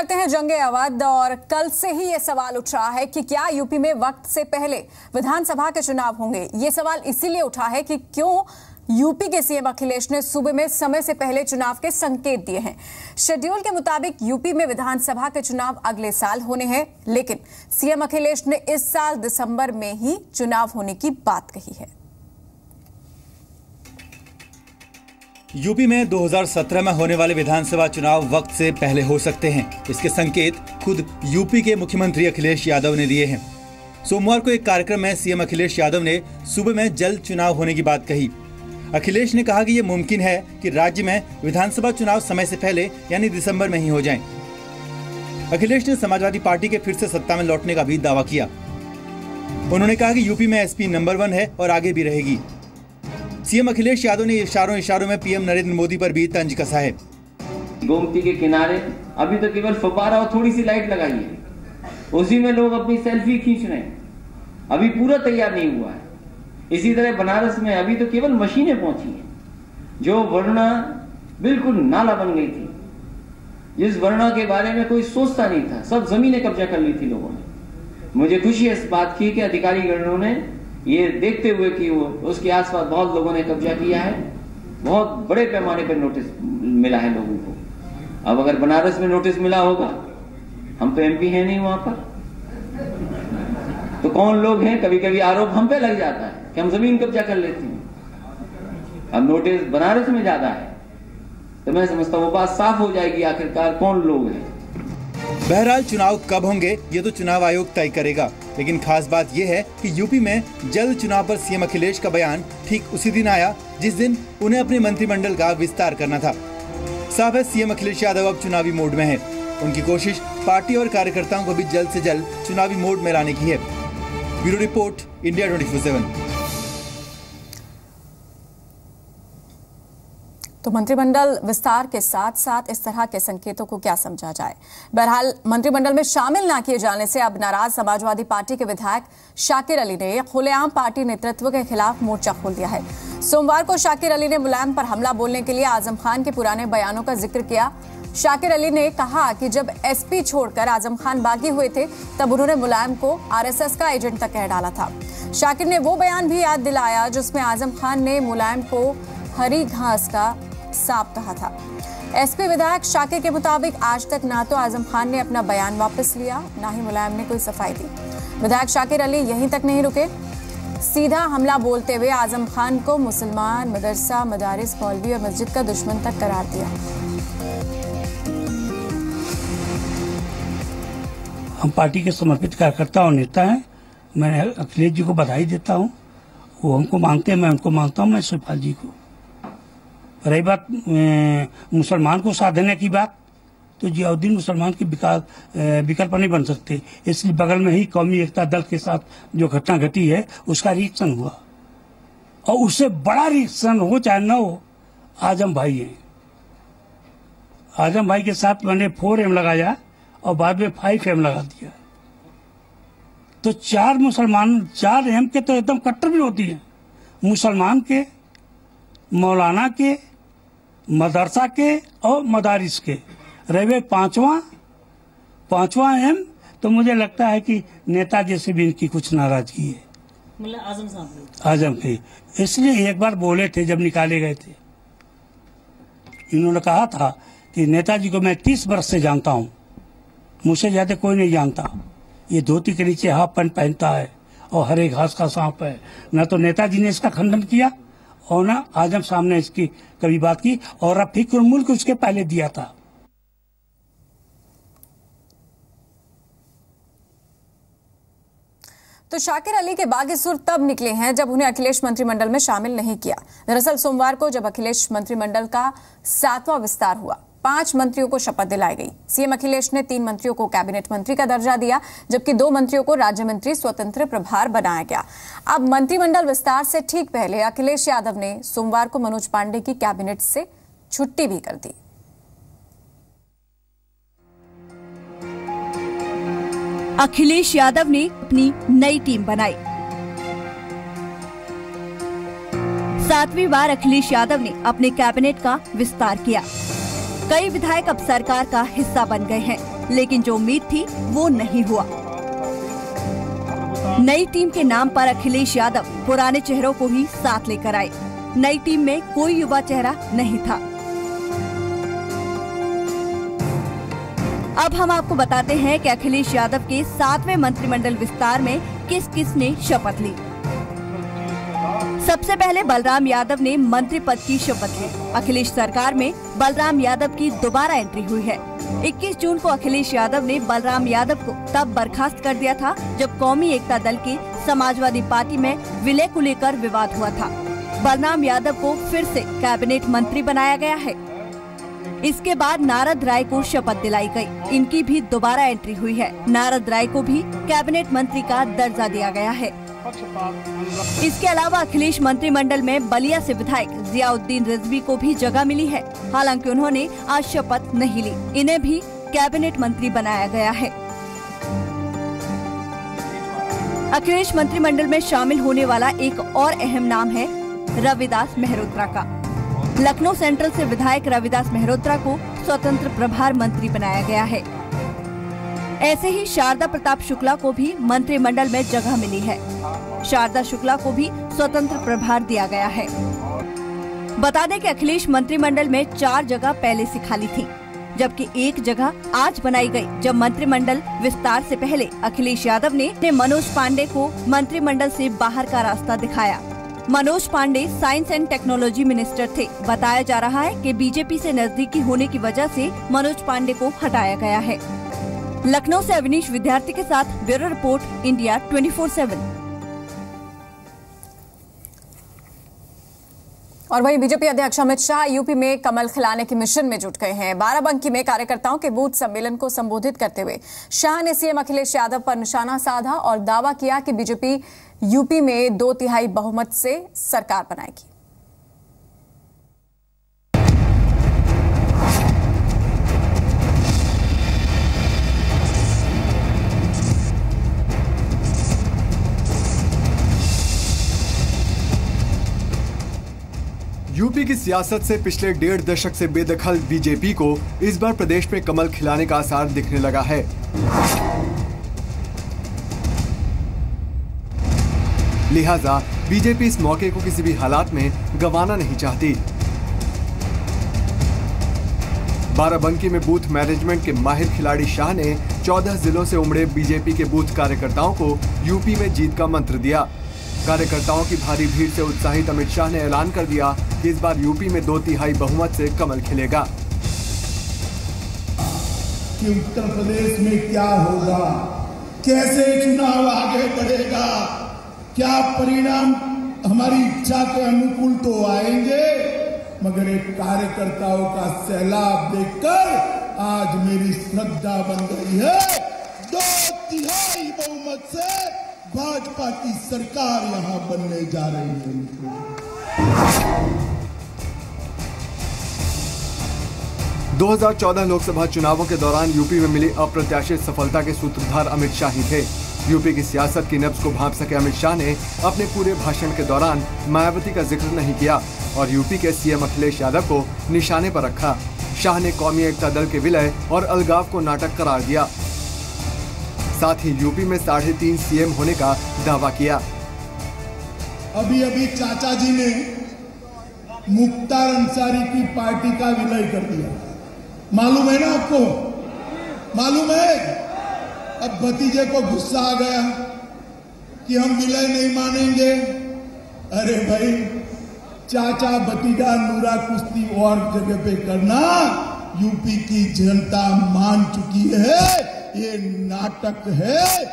करते हैं जंगे अवध और कल से ही ये सवाल उठ रहा है कि क्या यूपी में वक्त से पहले विधानसभा के चुनाव होंगे? ये सवाल इसीलिए उठा है कि क्यों यूपी के सीएम अखिलेश ने सूबे में समय से पहले चुनाव के संकेत दिए हैं। शेड्यूल के मुताबिक यूपी में विधानसभा के चुनाव अगले साल होने हैं, लेकिन सीएम अखिलेश ने इस साल दिसंबर में ही चुनाव होने की बात कही है। यूपी में 2017 में होने वाले विधानसभा चुनाव वक्त से पहले हो सकते हैं। इसके संकेत खुद यूपी के मुख्यमंत्री अखिलेश यादव ने दिए हैं। सोमवार को एक कार्यक्रम में सीएम अखिलेश यादव ने सुबह में जल्द चुनाव होने की बात कही। अखिलेश ने कहा कि ये मुमकिन है कि राज्य में विधानसभा चुनाव समय से पहले, यानी दिसंबर में ही हो जाएँ। अखिलेश ने समाजवादी पार्टी के फिर से सत्ता में लौटने का भी दावा किया। उन्होंने कहा कि यूपी में एसपी नंबर वन है और आगे भी रहेगी। सीएम अखिलेश यादव ने इशारों इशारों में पीएम नरेंद्र मोदी पर भी तंज कसा है। गोमती के किनारे, अभी तो केवल फुब्बारा और थोड़ी सी लाइट लगाई है। उसी में लोग अपनी सेल्फी खींच रहे हैं। अभी पूरा तैयार नहीं हुआ है। इसी तरह बनारस में अभी तो केवल मशीनें पहुँची हैं, जो वर्णा बिल्कुल नाला बन गई थी। जिस वर्णा के बारे में कोई सोचता नहीं था, सब जमीनें कब्जा कर ली थी लोगों ने। मुझे खुशी है इस बात की कि अधिकारी गणों ने ये देखते हुए कि वो, उसके आसपास बहुत लोगों ने कब्जा किया है। बहुत बड़े पैमाने पर नोटिस मिला है लोगों को। अब अगर बनारस में नोटिस मिला होगा, हम तो एमपी हैं नहीं वहाँ पर। तो कौन लोग हैं? कभी कभी आरोप हम पे लग जाता है कि हम ज़मीन कब्जा कर लेते हैं। अब नोटिस बनारस में ज़्यादा है। तो मैं समझता हूँ वो बात साफ़ हो जाएगी आखिरकार कौन लोग हैं। बहरहाल चुनाव कब होंगे, ये तो चुनाव आयोग तय करेगा। लेकिन खास बात यह है कि यूपी में जल्द चुनाव पर सीएम अखिलेश का बयान ठीक उसी दिन आया, जिस दिन उन्हें अपने मंत्रिमंडल का विस्तार करना था। साफ़ है, सीएम अखिलेश यादव अब चुनावी मोड में है। उनकी कोशिश पार्टी और कार्यकर्ताओं को भी जल्द से जल्द चुनावी मोड में लाने की है। ब्यूरो रिपोर्ट, इंडिया ट्वेंटी तो मंत्रिमंडल विस्तार के साथ साथ इस तरह के संकेतों को क्या समझा जाए? बहरहाल, मंत्रिमंडल में शामिल न किए जाने से अब नाराज़ समाजवादी पार्टी के विधायक शाकिर अली ने खुलेआम पार्टी नेतृत्व के खिलाफ मोर्चा खोल दिया है। सोमवार को शाकिर अली ने मुलायम पर हमला बोलने के लिए आज़म खान के पुराने बयानों का ज़िक्र किया। शाकिर अली ने कहा कि जब एसपी छोड़कर आज़म खान बागी हुए थे, तब उन्होंने मुलायम को आरएसएस का एजेंट तक कह डाला था। शाकिर ने वो बयान भी याद दिलाया जिसमें आज़म खान ने मुलायम को हरी घास का सांप कहा था। एसपी विधायक शाकिर के मुताबिक आज तक ना तो आज़म खान ने अपना बयान वापस लिया, ना ही मुलायम ने कोई सफ़ाई दी। विधायक शाकिर अली यहीं तक नहीं रुके। सीधा हमला बोलते हुए आज़म खान को मुसलमान, मदरसा, मदारिस, मौलवी और मस्जिद का दुश्मन तक करार दिया। हम पार्टी के समर्पित कार्यकर्ता और नेता हैं। मैं अखिलेश जी को बधाई देता हूँ। वो हमको मानते हैं, मैं उनको मानता हूँ, मैं शिवपाल जी को रही बात मुसलमान को साथ देने की बात तो जियाउद्दीन मुसलमान की विकल्प नहीं बन सकते। इसलिए बगल में ही कौमी एकता दल के साथ जो घटना घटी है, उसका रिएक्शन हुआ। और उससे बड़ा रिएक्शन हो चाहे न हो, आज़म भाई है। आज़म भाई के साथ मैंने फोर एम लगाया और बाद में फाइव एम लगा दिया। तो चार मुसलमान, चार एम के तो एकदम कट्टर भी होती है। मुसलमान के, मौलाना के मदरसा के और मदारिस के। रहे पांचवा पांचवा एम तो मुझे लगता है कि नेताजी से भी इनकी कुछ नाराज़गी है। मतलब आज़म साहब आज़म की। इसलिए एक बार बोले थे जब निकाले गए थे। इन्होंने कहा था कि नेताजी को मैं तीस वर्ष से जानता हूँ। मुझसे ज़्यादा कोई नहीं जानता। ये धोती के नीचे हाफ़ पैंट पहनता है और हरे घास का सांप है। न तो नेताजी ने इसका खंडन किया। और आज़म साहब सामने इसकी कभी बात की, और अब फ़िक्र मुल्क उसके पहले दिया था। तो शाकिर अली के बागी सुर तब निकले हैं जब उन्हें अखिलेश मंत्रिमंडल में शामिल नहीं किया। दरअसल सोमवार को जब अखिलेश मंत्रिमंडल का सातवां विस्तार हुआ। पाँच मंत्रियों को शपथ दिलाई गई। सीएम अखिलेश ने तीन मंत्रियों को कैबिनेट मंत्री का दर्जा दिया, जबकि दो मंत्रियों को राज्य मंत्री स्वतंत्र प्रभार बनाया गया। अब मंत्रिमंडल विस्तार से ठीक पहले अखिलेश यादव ने सोमवार को मनोज पांडे की कैबिनेट से छुट्टी भी कर दी। अखिलेश यादव ने अपनी नई टीम बनाई। सातवीं बार अखिलेश यादव ने अपने कैबिनेट का विस्तार किया। कई विधायक अब सरकार का हिस्सा बन गए हैं, लेकिन जो उम्मीद थी, वो नहीं हुआ। नई टीम के नाम पर अखिलेश यादव पुराने चेहरों को ही साथ लेकर आए। नई टीम में कोई युवा चेहरा नहीं था। अब हम आपको बताते हैं कि अखिलेश यादव के सातवें मंत्रिमंडल विस्तार में किस किस ने शपथ ली। सबसे पहले बलराम यादव ने मंत्री पद की शपथ ली। अखिलेश सरकार में बलराम यादव की दोबारा एंट्री हुई है। 21 जून को अखिलेश यादव ने बलराम यादव को तब बर्खास्त कर दिया था, जब कौमी एकता दल के समाजवादी पार्टी में विलय को लेकर विवाद हुआ था। बलराम यादव को फिर से कैबिनेट मंत्री बनाया गया है। इसके बाद नारद राय को शपथ दिलाई गई। इनकी भी दोबारा एंट्री हुई है। नारद राय को भी कैबिनेट मंत्री का दर्जा दिया गया है। इसके अलावा अखिलेश मंत्रिमंडल में बलिया से विधायक जियाउद्दीन रिजवी को भी जगह मिली है। हालाँकि उन्होंने आज शपथ नहीं ली। इन्हें भी कैबिनेट मंत्री बनाया गया है। अखिलेश मंत्रिमंडल में शामिल होने वाला एक और अहम नाम है रविदास मेहरोत्रा का। लखनऊ सेंट्रल से विधायक रविदास मेहरोत्रा को स्वतंत्र प्रभार मंत्री बनाया गया है। ऐसे ही शारदा प्रताप शुक्ला को भी मंत्रिमंडल में जगह मिली है। शारदा शुक्ला को भी स्वतंत्र प्रभार दिया गया है। बता दें कि अखिलेश मंत्रिमंडल में चार जगह पहले से खाली थी, जबकि एक जगह आज बनाई गई, जब मंत्रिमंडल विस्तार से पहले अखिलेश यादव ने मनोज पांडे को मंत्रिमंडल से बाहर का रास्ता दिखाया। Manoj Pandey science and technology minister थे। बताया जा रहा है कि बीजेपी से नजदीकी होने की वजह से मनोज पांडे को हटाया गया है। लखनऊ से अविनीश विद्यार्थी के साथ ब्यूरो रिपोर्ट, इंडिया 24/7 और वहीं बीजेपी अध्यक्ष अमित शाह यूपी में कमल खिलाने के मिशन में जुट गए हैं। बाराबंकी में कार्यकर्ताओं के बूथ सम्मेलन को संबोधित करते हुए शाह ने सीएम अखिलेश यादव पर निशाना साधा और दावा किया कि बीजेपी यूपी में दो तिहाई बहुमत से सरकार बनाएगी। यूपी की सियासत से पिछले डेढ़ दशक से बेदखल बीजेपी को इस बार प्रदेश में कमल खिलाने का आसार दिखने लगा है। लिहाजा, बीजेपी इस मौके को किसी भी हालात में गंवाना नहीं चाहती। बाराबंकी में बूथ मैनेजमेंट के माहिर खिलाड़ी शाह ने 14 जिलों से उमड़े बीजेपी के बूथ कार्यकर्ताओं को यूपी में जीत का मंत्र दिया। कार्यकर्ताओं की भारी भीड़ से उत्साहित अमित शाह ने ऐलान कर दिया इस बार यूपी में दो तिहाई बहुमत से कमल खिलेगा। कि उत्तर प्रदेश में क्या होगा? कैसे चुनाव आगे बढ़ेगा? क्या परिणाम हमारी इच्छा के अनुकूल तो आएँगे? मगर एक कार्यकर्ताओं का सैलाब देखकर आज मेरी श्रद्धा बन गई है। दो तिहाई बहुमत से भाजपा की सरकार यहाँ बनने जा रही है। 2014 लोकसभा चुनावों के दौरान यूपी में मिली अप्रत्याशित सफलता के सूत्रधार अमित शाह ही थे। यूपी की सियासत की नब्ज को भांप सके अमित शाह ने अपने पूरे भाषण के दौरान मायावती का ज़िक्र नहीं किया और यूपी के सीएम अखिलेश यादव को निशाने पर रखा। शाह ने कौमी एकता दल के विलय और अलगाव को नाटक करार दिया। साथ ही यूपी में साढ़े तीन सीएम होने का दावा किया। अभी अभी चाचा जी ने मुख्तार अंसारी की पार्टी का विलय कर दिया। मालूम है ना आपको? मालूम है? अब भतीजे को गुस्सा आ गया कि हम विलय नहीं मानेंगे। अरे भाई, चाचा, भतीजा, नूरा कुश्ती और जगह पे करना, यूपी की जनता मान चुकी है, ये नाटक है।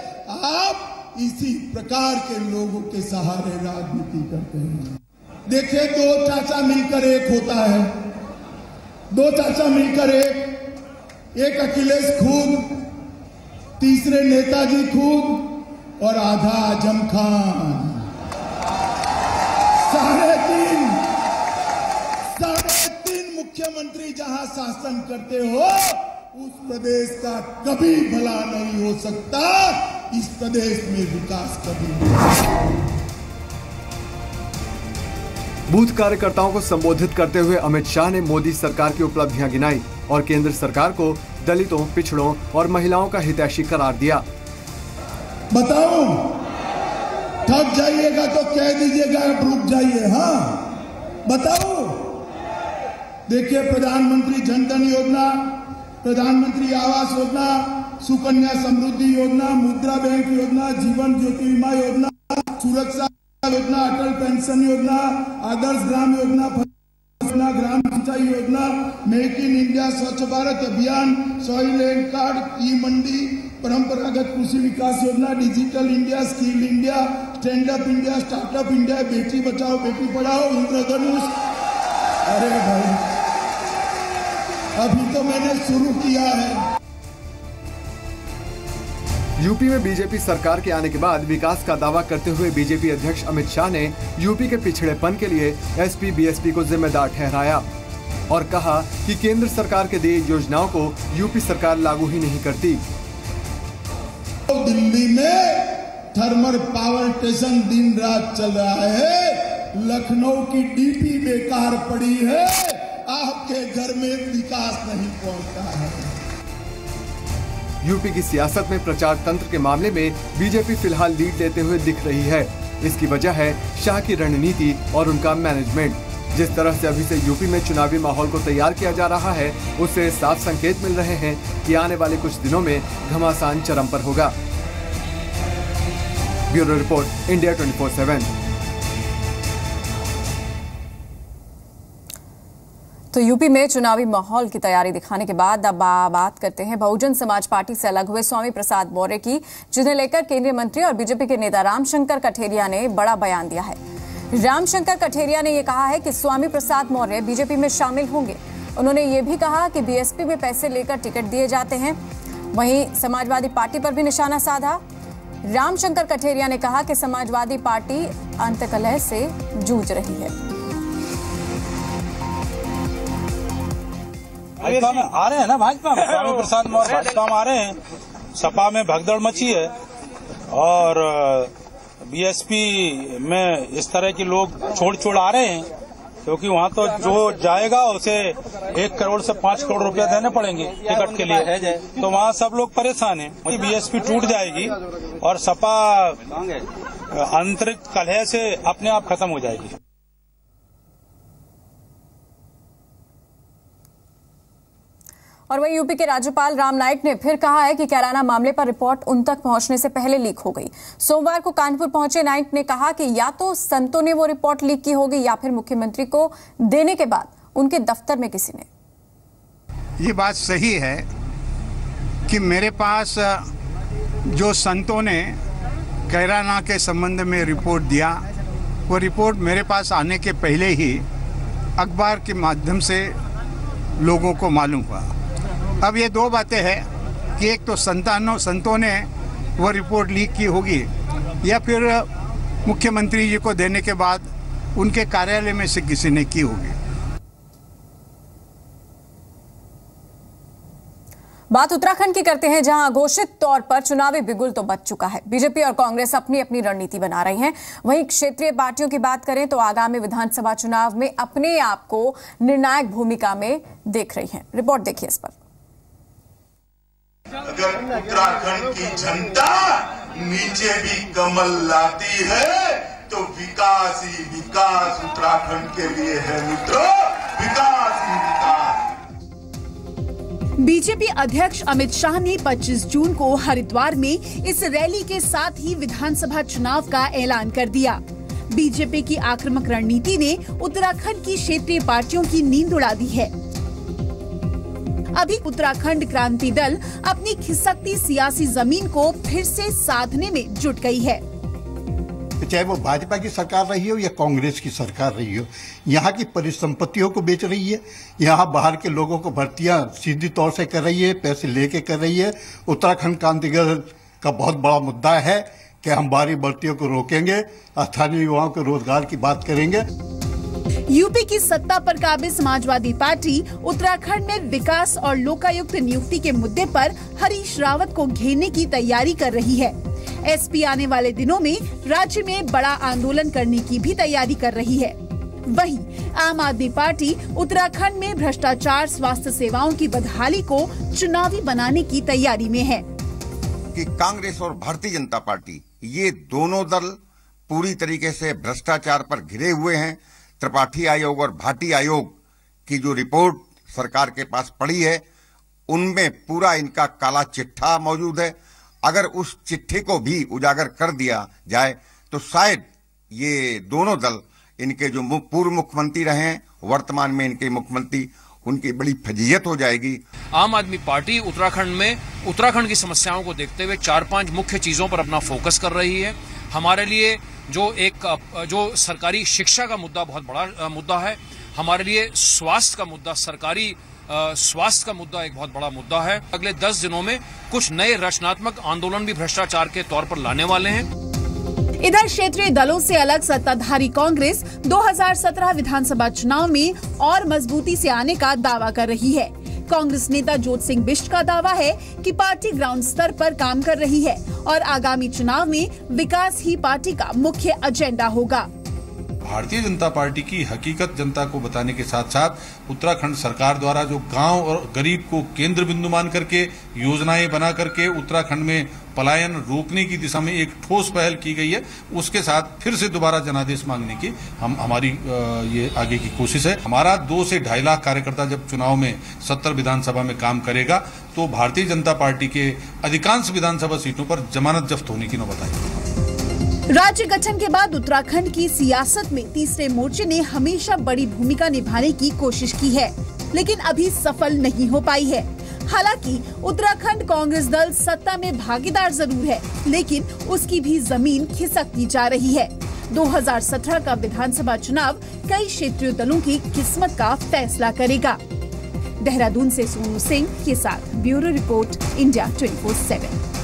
आप इसी प्रकार के लोगों के सहारे राजनीति करते हैं। देखे दो चाचा मिलकर एक होता है। दो चाचा मिलकर एक एक अखिलेश खूब, तीसरे नेताजी खूब, और आधा आज़म खान। साढ़े तीन साढ़े तीन मुख्यमंत्री जहाँ शासन करते हो, उस प्रदेश का कभी भला नहीं हो सकता, इस प्रदेश में विकास कभी नहीं बूथ कार्यकर्ताओं को संबोधित करते हुए अमित शाह ने मोदी सरकार की उपलब्धियाँ गिनाई और केंद्र सरकार को दलितों, पिछड़ों और महिलाओं का हितैषी करार दिया। बताओ थक जाइएगा तो कह दीजिएगा आप रुक जाइए हाँ? बताओ देखिए, प्रधानमंत्री जनधन योजना, प्रधानमंत्री आवास योजना, सुकन्या समृद्धि योजना, मुद्रा बैंक योजना, जीवन ज्योति बीमा योजना, सुरक्षा योजना, अटल पेंशन योजना, आदर्श ग्राम योजना योजना ग्राम सिंचाई योजना, make in India Swachh Bharat Abhiyan, soil and card e Mandi, Paramparagat Krishi Vikas Yojana, Digital India, Skill India, Stand Up India Startup India, Beti Bachao, Beti पढ़ाओ, इंद्रधनुष। अरे भाई, अभी तो मैंने शुरू किया है। यूपी में बीजेपी सरकार के आने के बाद विकास का दावा करते हुए बीजेपी अध्यक्ष अमित शाह ने यूपी के पिछड़ेपन के लिए एसपी, बीएसपी को जिम्मेदार ठहराया और कहा कि केंद्र सरकार के दिए योजनाओं को यूपी सरकार लागू ही नहीं करती। दिल्ली में थर्मल पावर स्टेशन दिन रात चल रहा है। लखनऊ की डीपी बेकार पड़ी है। आपके घर में विकास नहीं पहुँचता है। यूपी की सियासत में प्रचार तंत्र के मामले में बीजेपी फ़िलहाल लीड लेते हुए दिख रही है। इसकी वजह है शाह की रणनीति और उनका मैनेजमेंट जिस तरह से अभी से यूपी में चुनावी माहौल को तैयार किया जा रहा है, उससे साफ़ संकेत मिल रहे हैं कि आने वाले कुछ दिनों में घमासान चरम पर होगा। ब्यूरो रिपोर्ट, इंडिया 24/7 तो यूपी में चुनावी माहौल की तैयारी दिखाने के बाद अब बात करते हैं बहुजन समाज पार्टी से अलग हुए स्वामी प्रसाद मौर्य की, जिन्हें लेकर केंद्रीय मंत्री और बीजेपी के नेता रामशंकर कठेरिया ने बड़ा बयान दिया है। रामशंकर कठेरिया ने यह कहा है कि स्वामी प्रसाद मौर्य बीजेपी में शामिल होंगे। उन्होंने ये भी कहा कि बीएसपी में पैसे लेकर टिकट दिए जाते हैं। वहीं समाजवादी पार्टी पर भी निशाना साधा। रामशंकर कठेरिया ने कहा कि समाजवादी पार्टी अंतकलह से जूझ रही है। भाजपा में आ रहे हैं ना भाजपा में? स्वामी प्रसाद मौर्य भाजपा में आ रहे हैं। सपा में भगदड़ मची है। और बीएसपी में इस तरह के लोग छोड़ छोड़ आ रहे हैं क्योंकि वहाँ तो जो जाएगा उसे एक करोड़ से पाँच करोड़ रुपया देने पड़ेंगे टिकट के लिए। तो वहाँ सब लोग परेशान हैं। बीएसपी टूट जाएगी और सपा आंतरिक कलह से अपने आप खत्म हो जाएगी। और वहीं यूपी के राज्यपाल राम नाइक ने फिर कहा है कि कैराना मामले पर रिपोर्ट उन तक पहुँचने से पहले लीक हो गई। सोमवार को कानपुर पहुँचे नाइक ने कहा कि या तो संतों ने वो रिपोर्ट लीक की होगी या फिर मुख्यमंत्री को देने के बाद उनके दफ्तर में किसी ने। ये बात सही है कि मेरे पास जो संतों ने कैराना के संबंध में रिपोर्ट दिया, वो रिपोर्ट मेरे पास आने के पहले ही अखबार के माध्यम से लोगों को मालूम हुआ। अब ये दो बातें हैं कि एक तो संतानों, संतों ने वो रिपोर्ट लीक की होगी, या फिर मुख्यमंत्री जी को देने के बाद उनके कार्यालय में से किसी ने की होगी। बात उत्तराखंड की करते हैं, जहाँ घोषित तौर पर चुनावी बिगुल तो बच चुका है। बीजेपी और कांग्रेस अपनी अपनी रणनीति बना रही हैं। वहीं क्षेत्रीय पार्टियों की बात करें तो आगामी विधानसभा चुनाव में अपने आप को निर्णायक भूमिका में देख रही हैं। रिपोर्ट देखिए इस पर। अगर उत्तराखंड की जनता नीचे भी कमल लाती है तो विकास ही विकास उत्तराखंड के लिए है मित्रों, विकास ही विकास। बीजेपी अध्यक्ष अमित शाह ने 25 जून को हरिद्वार में इस रैली के साथ ही विधानसभा चुनाव का ऐलान कर दिया। बीजेपी की आक्रामक रणनीति ने उत्तराखंड की क्षेत्रीय पार्टियों की नींद उड़ा दी है। अभी उत्तराखंड क्रांति दल अपनी खिसकती सियासी ज़मीन को फिर से साधने में जुट गई है। चाहे वो भाजपा की सरकार रही हो या कांग्रेस की सरकार रही हो, यहाँ की परिसंपत्तियों को बेच रही है, यहाँ बाहर के लोगों को भर्तियाँ सीधी तौर से कर रही है, पैसे लेके कर रही है। उत्तराखंड क्रांति दल का बहुत बड़ा मुद्दा है कि हम बाहरी भर्तियों को रोकेंगे, स्थानीय युवाओं के रोज़गार की बात करेंगे। यूपी की सत्ता पर काबिज समाजवादी पार्टी उत्तराखंड में विकास और लोकायुक्त नियुक्ति के मुद्दे पर हरीश रावत को घेरने की तैयारी कर रही है। एसपी आने वाले दिनों में राज्य में बड़ा आंदोलन करने की भी तैयारी कर रही है। वहीं आम आदमी पार्टी उत्तराखंड में भ्रष्टाचार स्वास्थ्य सेवाओं की बदहाली को चुनावी बनाने की तैयारी में है। कि कांग्रेस और भारतीय जनता पार्टी, ये दोनों दल पूरी तरीके से भ्रष्टाचार पर घिरे हुए हैं। त्रिपाठी आयोग और भाटी आयोग की जो रिपोर्ट सरकार के पास पड़ी है, उनमें पूरा इनका काला चिट्ठा मौजूद है। अगर उस चिट्ठी को भी उजागर कर दिया जाए तो शायद ये दोनों दल इनके जो पूर्व मुख्यमंत्री रहे हैं, वर्तमान में इनके मुख्यमंत्री, उनकी बड़ी फजीयत हो जाएगी। आम आदमी पार्टी उत्तराखंड में, उत्तराखंड की समस्याओं को देखते हुए चार पाँच मुख्य चीज़ों पर अपना फोकस कर रही है। हमारे लिए जो एक, जो सरकारी शिक्षा का मुद्दा बहुत बड़ा, मुद्दा है, हमारे लिए स्वास्थ्य का मुद्दा, सरकारी स्वास्थ्य का मुद्दा एक बहुत बड़ा मुद्दा है। अगले दस दिनों में कुछ नए रचनात्मक आंदोलन भी भ्रष्टाचार के तौर पर लाने वाले हैं। इधर क्षेत्रीय दलों से अलग सत्ताधारी कांग्रेस 2017 विधानसभा चुनाव में और मजबूती से आने का दावा कर रही है। कांग्रेस नेता जोत सिंह बिष्ट का दावा है कि पार्टी ग्राउंड स्तर पर काम कर रही है और आगामी चुनाव में विकास ही पार्टी का मुख्य एजेंडा होगा। भारतीय जनता पार्टी की हकीकत जनता को बताने के साथ साथ उत्तराखंड सरकार द्वारा जो गाँव और गरीब को केंद्र बिंदु मान करके योजनाएँ बना करके उत्तराखंड में पलायन रोकने की दिशा में एक ठोस पहल की गई है, उसके साथ फिर से दोबारा जनादेश मांगने की हम, हमारी ये आगे की कोशिश है। हमारा दो से ढाई लाख कार्यकर्ता जब चुनाव में सत्तर विधानसभा में काम करेगा तो भारतीय जनता पार्टी के अधिकांश विधानसभा सीटों पर जमानत जब्त होने की नौबत आएगी। राज्य गठन के बाद उत्तराखंड की सियासत में तीसरे मोर्चे ने हमेशा बड़ी भूमिका निभाने की कोशिश की है, लेकिन अभी सफल नहीं हो पाई है। हालाँकि उत्तराखंड कांग्रेस दल सत्ता में भागीदार ज़रूर है, लेकिन उसकी भी ज़मीन खिसकती जा रही है। 2017 का विधानसभा चुनाव कई क्षेत्रीय दलों की किस्मत का फैसला करेगा। देहरादून से सोनू सिंह के साथ ब्यूरो रिपोर्ट, इंडिया 24/7